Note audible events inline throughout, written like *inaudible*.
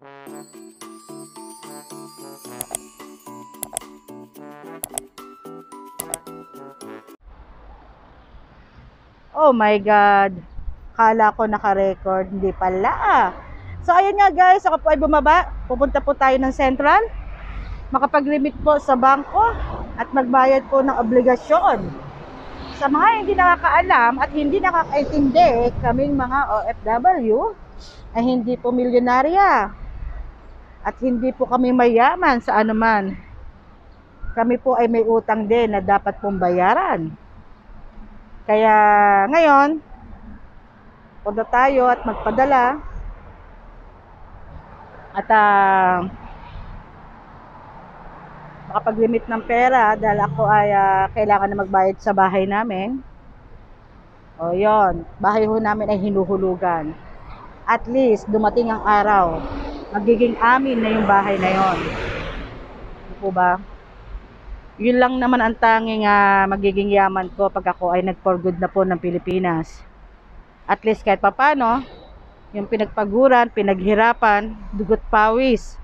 Oh my God. Kala ko naka-record. Hindi pala. So ayun nga guys, ako po ay bumaba. Pupunta po tayo ng Central. Makapag-limit po sa bangko at magbayad po ng obligasyon. Sa mga hindi nakakaalam at hindi nakakaintindi, kaming mga OFW ay hindi po milyonarya. At hindi po kami mayaman sa anuman. Kami po ay may utang din na dapat pong bayaran. Kaya ngayon, punta tayo at magpadala. At ah, makapag-limit ng pera dahil ako ay ah, kailangan na magbayad sa bahay namin. O yon, bahay ho namin ay hinuhulugan. At least, dumating ang araw, magiging amin na yung bahay na yon. Di po ba? Yun lang naman ang tanging ah, magiging yaman ko pag ako ay nag-for good na po ng Pilipinas. At least kahit papano, yung pinagpaguran, pinaghirapan, dugot pawis.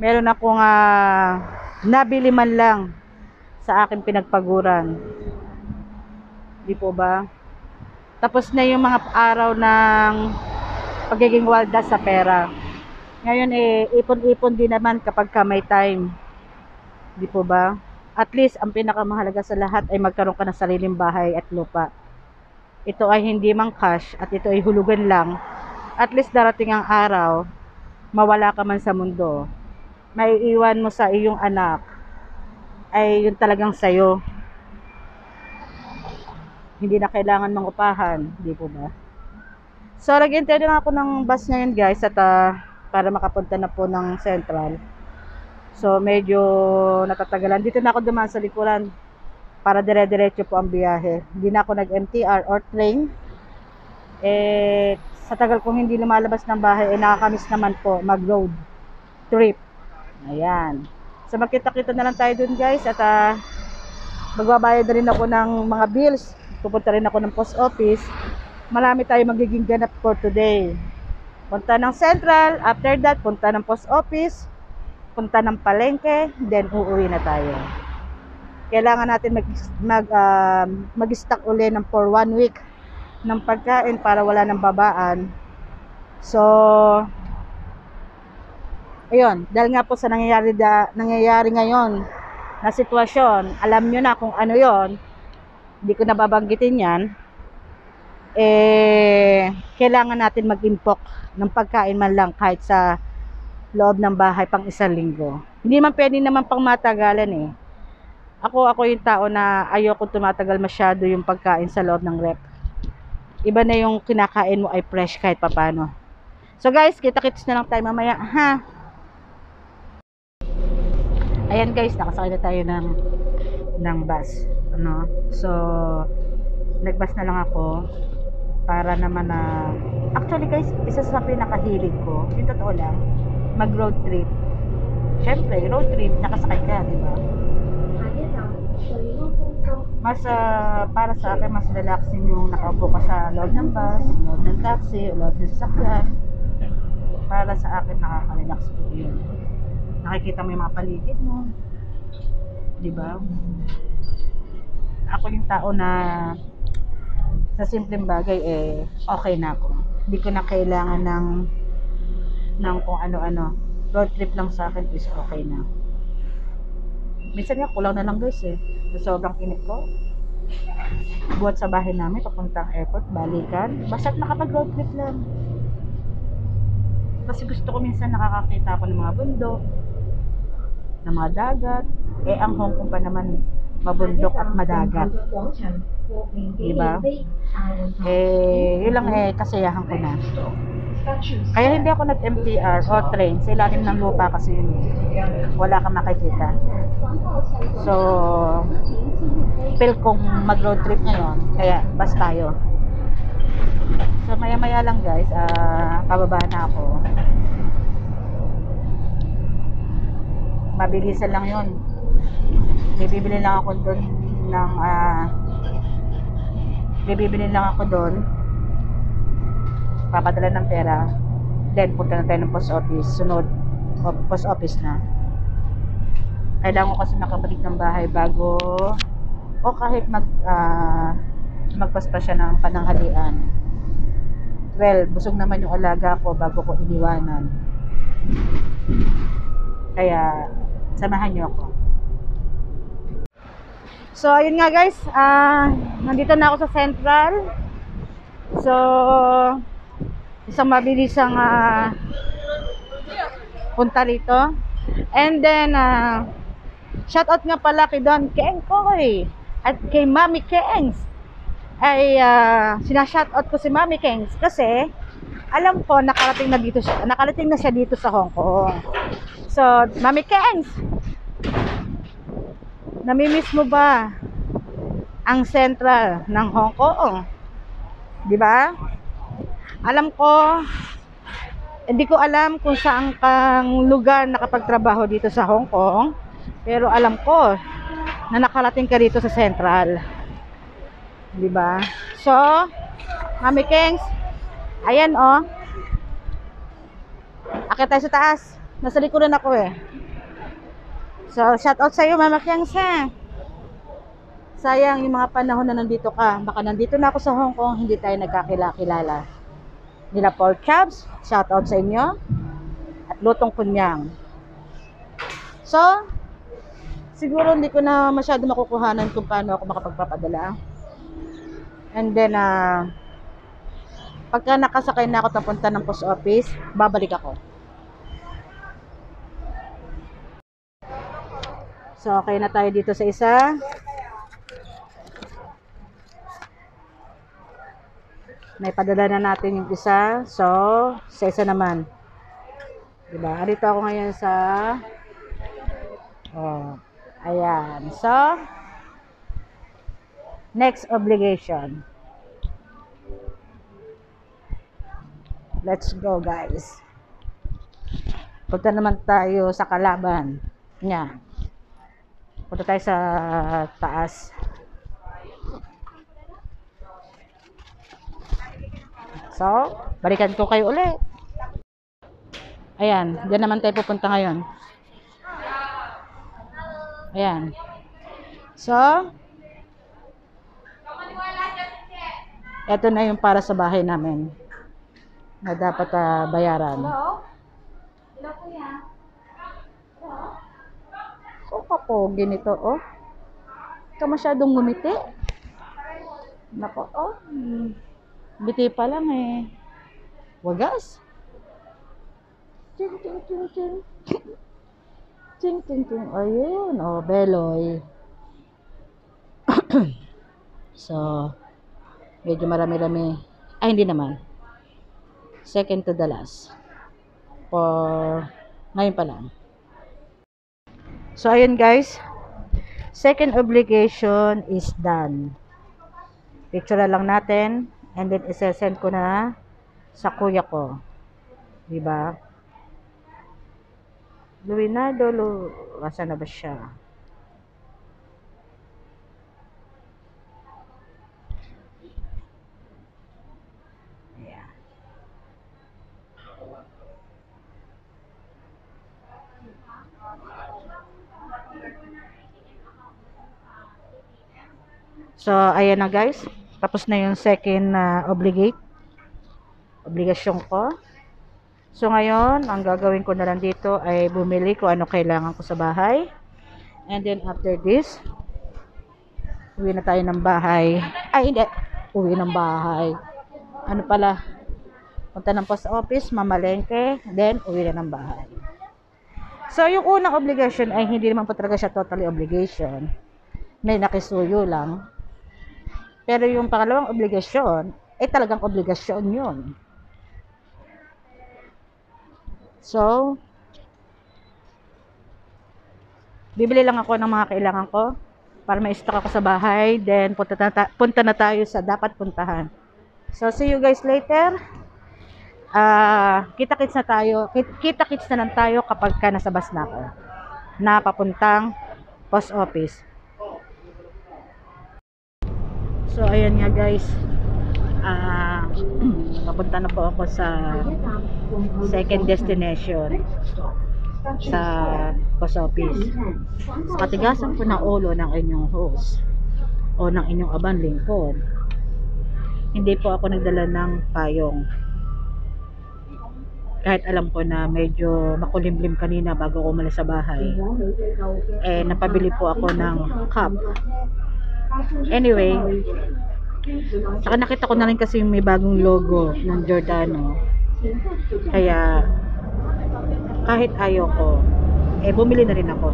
Meron akong ah, nabili man lang sa aking pinagpaguran. Di po ba? Tapos na yung mga araw ng pagiging walda sa pera. Ngayon eh, ipon-ipon din naman kapag ka may time. Di po ba? At least, ang pinakamahalaga sa lahat ay magkaroon ka ng sariling bahay at lupa. Ito ay hindi mang cash at ito ay hulugan lang. At least darating ang araw, mawala ka man sa mundo. Maiiwan mo sa iyong anak ay yun talagang sayo. Hindi na kailangan mangupahan, di po ba? So, nag-intay din ako ng bus ngayon guys at ah, para makapunta na po ng Central. So, medyo natatagalan. Dito na ako dumaan sa likuran para dire-diretso po ang biyahe. Hindi na ako nag-MTR or train. Eh, sa tagal kong hindi lumalabas ng bahay, eh, nakakamiss naman po mag-road trip. Ayan. So, magkita-kita na lang tayo dun guys at ah, magbabayad na rin ako ng mga bills. Pupunta rin ako ng post office. Marami tayo magiging ganap for today. Punta ng Central, after that, punta ng post office, punta ng palengke, then uuwi na tayo. Kailangan natin mag, mag, ah, mag-stock uli ng for one week ng pagkain para wala ng babaan. So, ayun, dahil nga po sa nangyayari, da, nangyayari ngayon na sitwasyon, alam nyo na kung ano yon hindi ko nababanggitin yan, eh, kailangan natin mag-impok ng pagkain man lang kahit sa loob ng bahay pang isang linggo. Hindi man pwede naman pang matagalan eh. Ako, ako yung tao na ayoko tumatagal masyado yung pagkain sa loob ng rep. Iba na yung kinakain mo ay fresh kahit papano. So guys, kita-kits na lang tayo mamaya, ha? Ayan guys, nakasakay na tayo ng ng bus. Ano? So, nagbus na lang ako para naman na actually guys, isa sa pinakahilig ko, yung totoo lang, mag road trip. Syempre, road trip, nakasakay ka, di ba? Mas ah, para sa akin, mas relaxing yung nakaupo ka sa loob ng bus, loob ng taxi, loob ng sasakyan. Para sa akin, nakaka-relax po yun. Nakikita mo yung mga paligid mo. Di ba? Ako yung tao na sa simpleng bagay eh okay na ako. Hindi ko na kailangan ng ng kung ano-ano. Road trip lang sa akin is okay na. Minsan nga kulang na lang guys eh. Sa sobrang init ko. Buhat sa bahay namin, papuntang airport, balikan. Basta't nakapag road trip lang. Kasi gusto ko minsan nakakakita ako ng mga bundok, ng mga dagat. Eh, ang Hong Kong pa naman mabundok at madagat. Diba? Eh, yun lang eh, kasiyahan ko na. Kaya hindi ako nag-MTR o train. Sa ilalim ng lupa kasi yun. eh. Wala kang makikita. So, feel kong mag-road trip ngayon. Kaya, bas tayo. So, maya-maya lang guys, ah, pababa na ako. Mabilisan lang yun. Bibili lang ako doon ng ah, may lang ako doon papadala ng pera Then, punta na tayo ng post office. Sunod, post office na. Kailangan ko kasi makabalik ng bahay bago o kahit mag ah, magpaspa siya ng pananghalian. Well, busog naman yung alaga ko bago ko iniwanan. Kaya, samahan niyo ako. So, ayun nga guys, ah, nandito na ako sa Central. So, isang mabilisang ah, punta rito. And then, ah, shout out nga pala kay Don Keng Koy at kay Mami Kengs. Ay, uh, sinashout out ko si Mami Kengs kasi alam ko nakarating na dito siya, nakarating na siya dito sa Hong Kong. So, Mami Kengs, namimiss mo ba ang sentral ng Hong Kong? Di ba? Alam ko, hindi ko alam kung saan kang lugar nakapagtrabaho dito sa Hong Kong, pero alam ko na nakarating ka dito sa Central. Di ba? So, Mami Kengs, ayan oh. Akit tayo sa taas. Nasa likuran ako eh. So, shout out sa iyo, Mama Kengs ha. Sayang yung mga panahon na nandito ka. Baka nandito na ako sa Hong Kong, hindi tayo nagkakilala-kilala. Nila pork chops, shout out sa inyo. At lutong kunyang. So, siguro hindi ko na masyado makukuhanan kung paano ako makapagpapadala. And then, ah, pagka nakasakay na ako papunta ng post office, babalik ako. So, okay na tayo dito sa isa. May padala na natin yung isa. So, sa isa naman. Diba? Arito ako ngayon sa Oh, ayan. So, next obligation. Let's go, guys. Punta naman tayo sa kalaban niya. Punta tayo sa taas. So, balikan ko kayo ulit. Ayan, diyan naman tayo pupunta ngayon. Ayan. So, ito na yung para sa bahay namin na dapat ah, bayaran. Hello? Hello, kuya. So, kapogi nito, oh. Ito masyadong ngumiti. Nako, oh. Hmm. Biti pa lang eh. Wagas. Ting, ting, ting, ting. Ting, ting, ting. Ayun, oh, beloy. *coughs* so, medyo marami-rami. Ay, hindi naman. Second to the last. For, ngayon pa lang. So, ayun guys. Second obligation is done. Picture na lang natin. And then, isesend ko na sa kuya ko. Diba? Luinado, Lu... Asa na ba siya? Ayan. So, ayan na guys. Tapos na yung second na obligate. Obligasyon ko. So, ngayon, ang gagawin ko na lang dito ay bumili kung ano kailangan ko sa bahay. And then, after this, uwi na tayo ng bahay. Ay, hindi. Uwi ng bahay. Ano pala? Punta ng post office, mamalengke, then uwi na ng bahay. So, yung unang obligation ay hindi naman po talaga siya totally obligation. May nakisuyo lang. Pero yung pangalawang obligasyon, ay talagang obligasyon yun. So, bibili lang ako ng mga kailangan ko para may stock ako sa bahay. Then, punta na, ta- punta na tayo sa dapat puntahan. So, see you guys later. Ah, kita-kits na tayo. Kit- Kita-kits na lang tayo kapag ka nasa bus na ako. Na papuntang post office. So, ayan nga guys. Ah, *clears throat* papunta na po ako sa second destination sa post office. Sa katigasan po ng ulo ng inyong host o ng inyong aban lingkod, hindi po ako nagdala ng payong. Kahit alam ko na medyo makulimlim kanina bago ko umalis sa bahay, eh napabili po ako ng cup. Anyway, saka nakita ko na rin kasi may bagong logo ng Giordano. Kaya kahit ayaw ko, eh bumili na rin ako.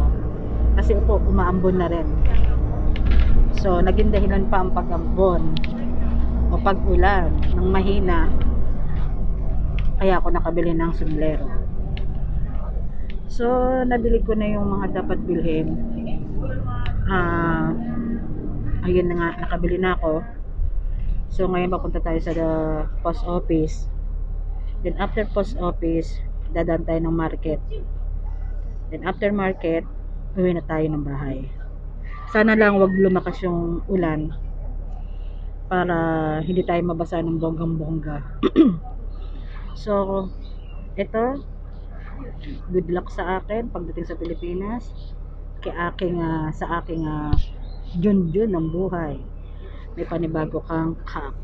Kasi po, umaambon na rin. So, naging dahilan pa ang pag-ambon o pag-ulan ng mahina. Kaya ako nakabili ng sombrero. So, nabili ko na yung mga dapat bilhin. Ah, ayun na nga, nakabili na ako. So, ngayon papunta tayo sa the post office. Then, after post office, dadaan tayo ng market. Then, after market, uwi na tayo ng bahay. Sana lang wag lumakas yung ulan para hindi tayo mabasa ng bonggang-bongga. *clears throat* so, ito, good luck sa akin pagdating sa Pilipinas. Kay aking, ah, sa aking uh, jun-jun ng buhay. May panibago kang cup.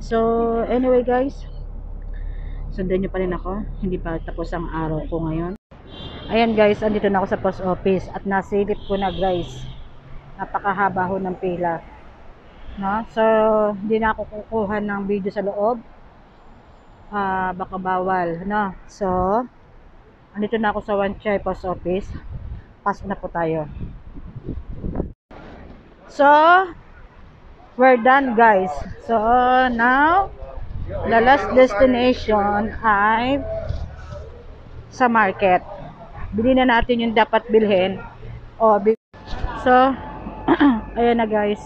So, anyway guys, sundan nyo pa rin ako. Hindi pa tapos ang araw ko ngayon. Ayan guys, andito na ako sa post office at nasilip ko na guys. Napakahaba ho ng pila. No? So, hindi na ako kukuha ng video sa loob. Ah, baka bawal, no? So, andito na ako sa One Chai Post Office. Pasok na po tayo. So, we're done guys. So, now, the last destination ay sa market. Bili na natin yung dapat bilhin. O, so, *clears throat* ayan na guys.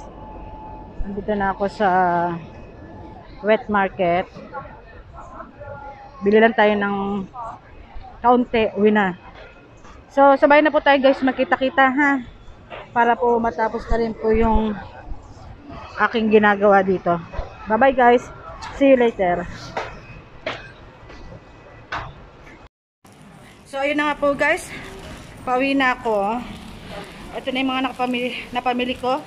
Nandito na ako sa wet market. Bili lang tayo ng kaunti. Uwi na. So, sabay na po tayo guys. Makita-kita ha. Para po matapos na rin po yung aking ginagawa dito. Bye-bye guys. See you later. So, ayun na nga po guys. Pauwi na ako. Ito na yung mga nakapamili, napamili ko.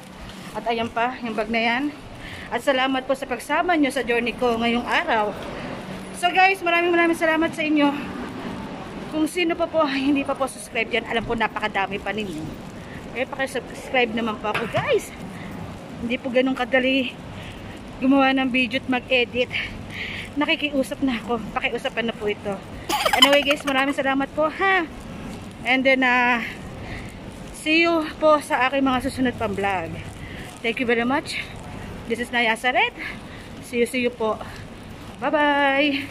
At ayan pa, yung bag na yan. At salamat po sa pagsama nyo sa journey ko ngayong araw. So guys, maraming maraming salamat sa inyo. Kung sino pa po hindi pa po subscribe dyan, alam po napakadami pa ninyo. Eh, pakisubscribe naman po ako guys. Hindi po ganun kadali gumawa ng video at mag-edit. Nakikiusap na ako. Pakiusapan na po ito. Anyway guys, maraming salamat po ha. And then, uh, see you po sa aking mga susunod pang vlog. Thank you very much. This is Naya Saret. See you, see you po. Bye-bye!